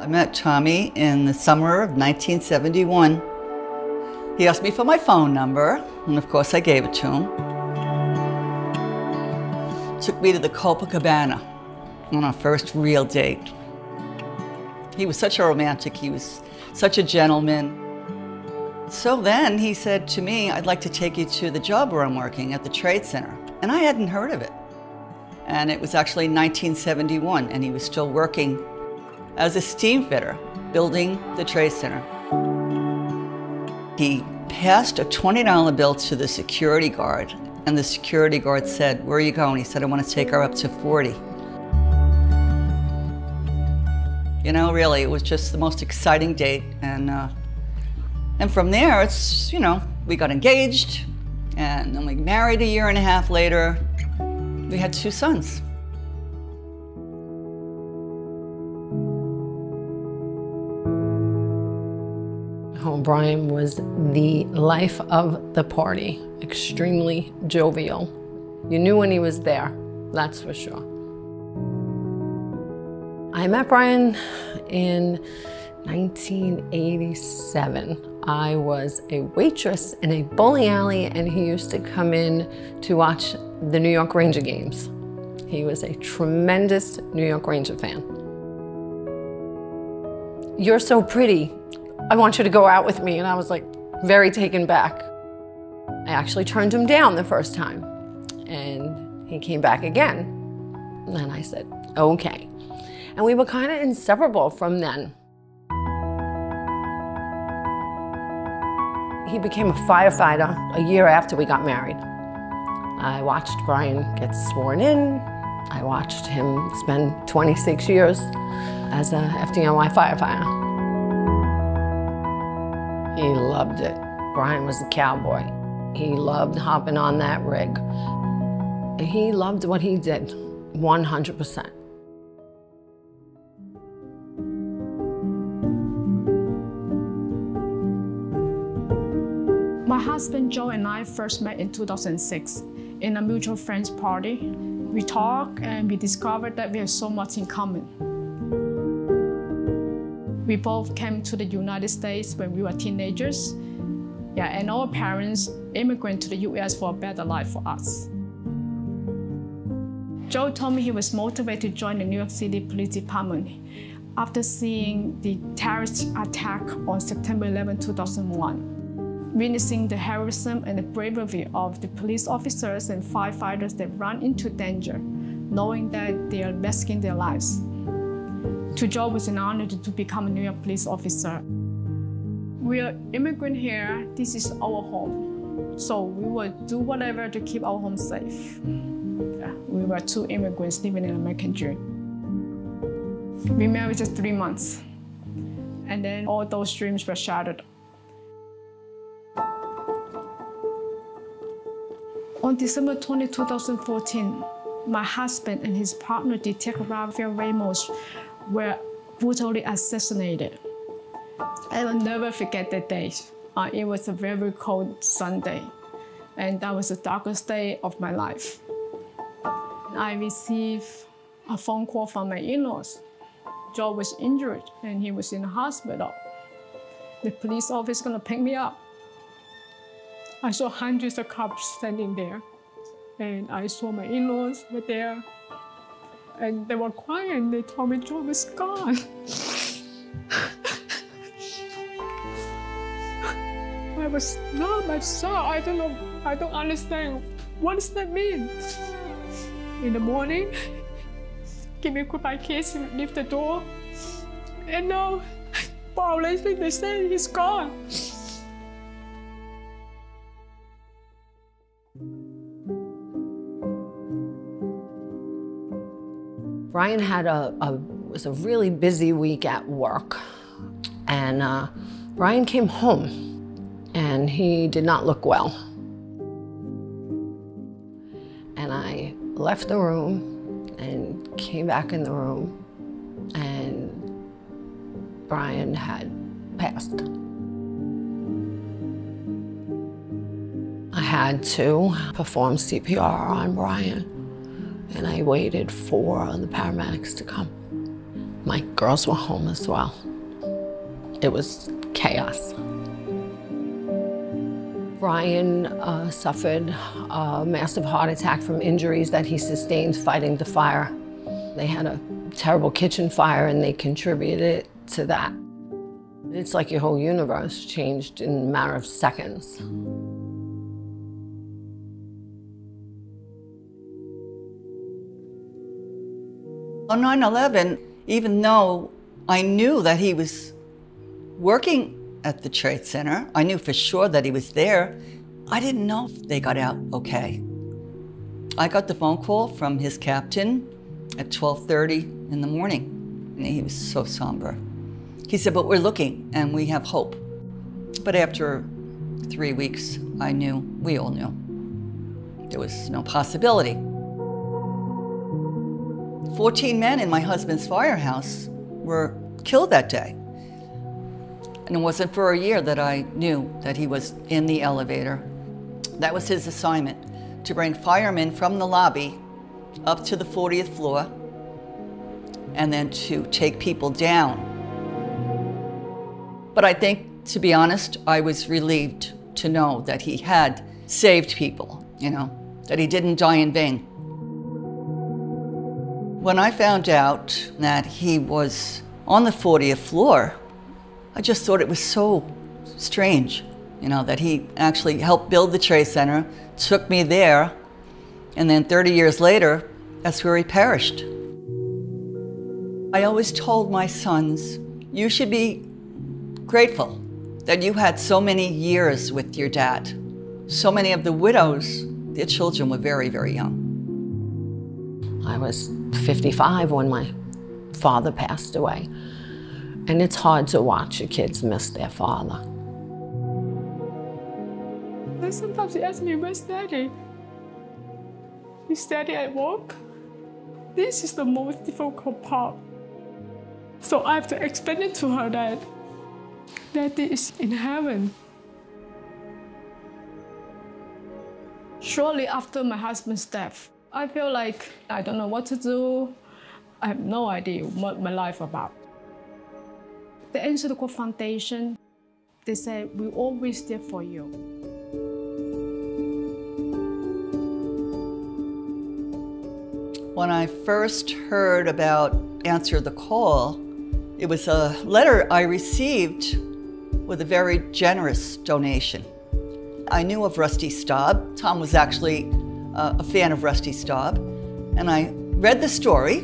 I met Tommy in the summer of 1971. He asked me for my phone number, and of course I gave it to him. Took me to the Copacabana on our first real date. He was such a romantic, he was such a gentleman. So then he said to me, I'd like to take you to the job where I'm working at the Trade Center. And I hadn't heard of it. And it was actually 1971, and he was still working as a steam fitter, building the Trade Center. He passed a $20 bill to the security guard, and the security guard said, where are you going? He said, I want to take her up to 40. You know, really, it was just the most exciting date. And, uh, and from there, it's, you know, we got engaged, and then we married a year and a half later. We had two sons. Brian was the life of the party, extremely jovial. You knew when he was there, that's for sure. I met Brian in 1987. I was a waitress in a bowling alley and he used to come in to watch the New York Ranger games. He was a tremendous New York Ranger fan. You're so pretty. I want you to go out with me. And I was like very taken back. I actually turned him down the first time. And he came back again. And I said, okay. And we were kind of inseparable from then. He became a firefighter a year after we got married. I watched Brian get sworn in. I watched him spend 26 years as a FDNY firefighter. He loved it. Brian was a cowboy. He loved hopping on that rig. He loved what he did, 100%. My husband Joe and I first met in 2006 in a mutual friends party. We talked and we discovered that we have so much in common. We both came to the United States when we were teenagers. Yeah, and our parents immigrated to the US for a better life for us. Joe told me he was motivated to join the New York City Police Department after seeing the terrorist attack on September 11, 2001. Witnessing the heroism and the bravery of the police officers and firefighters that run into danger, knowing that they are risking their lives. To Joe was an honor to, become a New York police officer. We are immigrant here. This is our home. So we will do whatever to keep our home safe. We were two immigrants living in American dream. We married just three months. And then all those dreams were shattered. On December 20, 2014, my husband and his partner, Detective Rafael Ramos, were brutally assassinated. I will never forget that day. Uh, it was a very cold Sunday, and that was the darkest day of my life. I received a phone call from my in-laws. Joe was injured and he was in the hospital. The police officer gonna pick me up. I saw hundreds of cops standing there, and I saw my in-laws were there and they were crying. They told me Joe was gone. I was not myself. I don't know. I don't understand. What does that mean? In the morning, give me a goodbye kiss and leave the door. And now, four hours later, they say he's gone. Brian had a, a was a really busy week at work, and uh, Brian came home, and he did not look well. And I left the room and came back in the room, and Brian had passed. I had to perform CPR on Brian and I waited for the paramedics to come. My girls were home as well. It was chaos. Brian uh, suffered a massive heart attack from injuries that he sustained fighting the fire. They had a terrible kitchen fire and they contributed to that. It's like your whole universe changed in a matter of seconds. On 9 11, even though I knew that he was working at the Trade Center, I knew for sure that he was there, I didn't know if they got out okay. I got the phone call from his captain at 12:30 in the morning, and he was so somber. He said, "But we're looking and we have hope." But after 3 weeks, I knew, we all knew, there was no possibility. 14 men in my husband's firehouse were killed that day. And it wasn't for a year that I knew that he was in the elevator. That was his assignment, to bring firemen from the lobby up to the 40th floor and then to take people down. But I think, to be honest, I was relieved to know that he had saved people, you know, that he didn't die in vain. When I found out that he was on the 40th floor, I just thought it was so strange, you know, that he actually helped build the Trade Center, took me there, and then 30 years later, that's where he perished. I always told my sons, you should be grateful that you had so many years with your dad. So many of the widows, their children were very, very young. I was 55 when my father passed away. And it's hard to watch your kids miss their father. Sometimes he asks me, where's daddy? Is daddy at work? This is the most difficult part. So I have to explain it to her that daddy is in heaven. Shortly after my husband's death, I feel like I don't know what to do. I have no idea what my life about. The Answer the Call Foundation, they said, we're always there for you. When I first heard about Answer the Call, it was a letter I received with a very generous donation. I knew of Rusty Staub. Tom was actually uh, a fan of Rusty Staub. And I read the story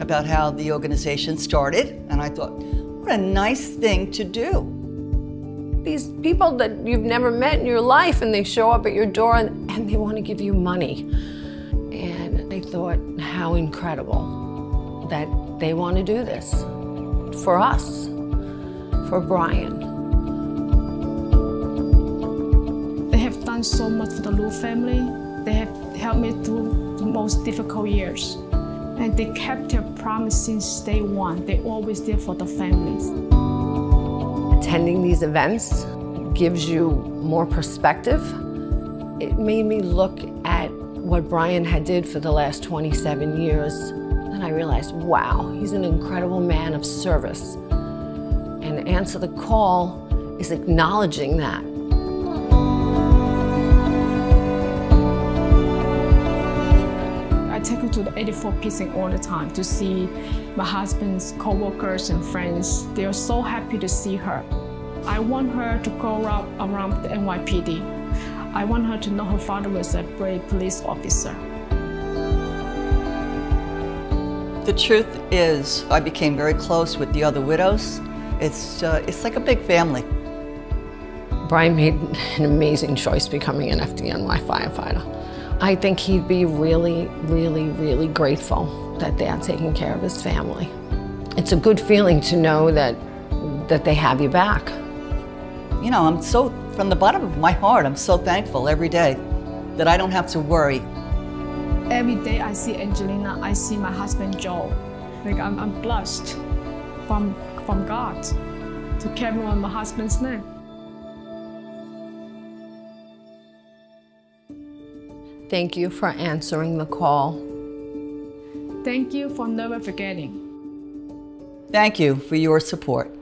about how the organization started, and I thought, what a nice thing to do. These people that you've never met in your life, and they show up at your door and, and they want to give you money. And I thought, how incredible that they want to do this for us, for Brian. They have done so much for the Liu family. They have helped me through the most difficult years. And they kept their promise since day one. They're always there for the families. Attending these events gives you more perspective. It made me look at what Brian had did for the last 27 years. And I realized, wow, he's an incredible man of service. And Answer the Call is acknowledging that. Take her to the 84 precinct all the time to see my husband's co-workers and friends. They are so happy to see her. I want her to grow up around the NYPD. I want her to know her father was a brave police officer. The truth is, I became very close with the other widows. It's, uh, it's like a big family. Brian made an amazing choice becoming an FDNY firefighter. I think he'd be really, really, really grateful that they're taking care of his family. It's a good feeling to know that, that they have you back. You know, I'm so, from the bottom of my heart, I'm so thankful every day that I don't have to worry. Every day I see Angelina, I see my husband Joe. Like I'm, I'm blessed from, from God to carry on my husband's name. Thank you for answering the call. Thank you for never forgetting. Thank you for your support.